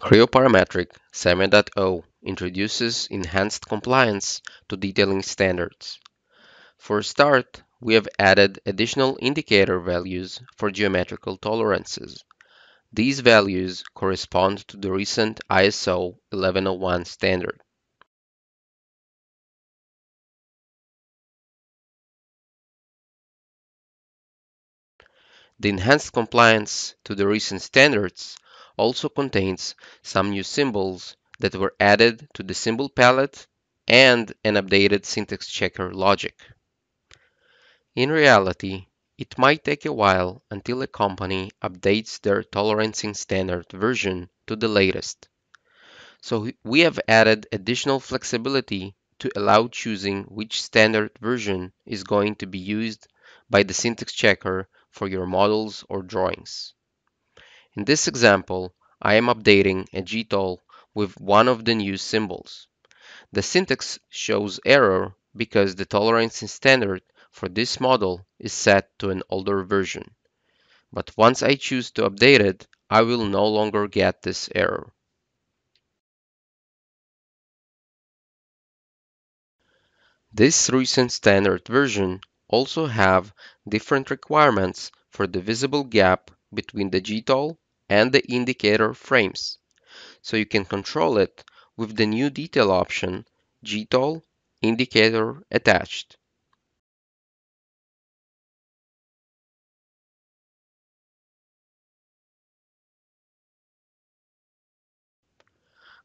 Creo Parametric 7.0 introduces enhanced compliance to detailing standards. For a start, we have added additional indicator values for geometrical tolerances. These values correspond to the recent ISO 1101 standard. The enhanced compliance to the recent standards also contains some new symbols that were added to the symbol palette and an updated syntax checker logic. In reality, it might take a while until a company updates their tolerancing standard version to the latest. So we have added additional flexibility to allow choosing which standard version is going to be used by the syntax checker for your models or drawings. In this example, I am updating a GTOL with one of the new symbols. The syntax shows error because the tolerancing standard for this model is set to an older version. But once I choose to update it, I will no longer get this error. This recent standard version also have different requirements for the visible gap between the GTOL and the indicator frames. So you can control it with the new detail option GTOL indicator attached.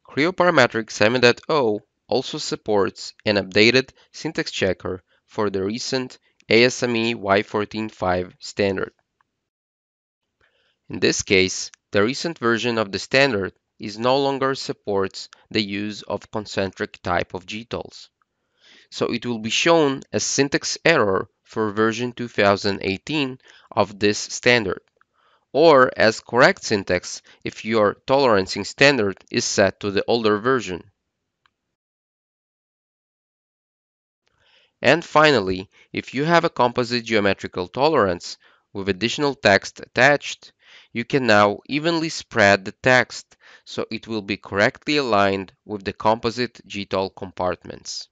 Creo Parametric 7.0 also supports an updated syntax checker for the recent ASME Y145 standard. In this case, the recent version of the standard is no longer supports the use of concentric type of GTOLs. So it will be shown as syntax error for version 2018 of this standard or as correct syntax if your tolerancing standard is set to the older version. And finally, if you have a composite geometrical tolerance with additional text attached, you can now evenly spread the text so it will be correctly aligned with the composite GTOL compartments.